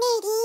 Maybe.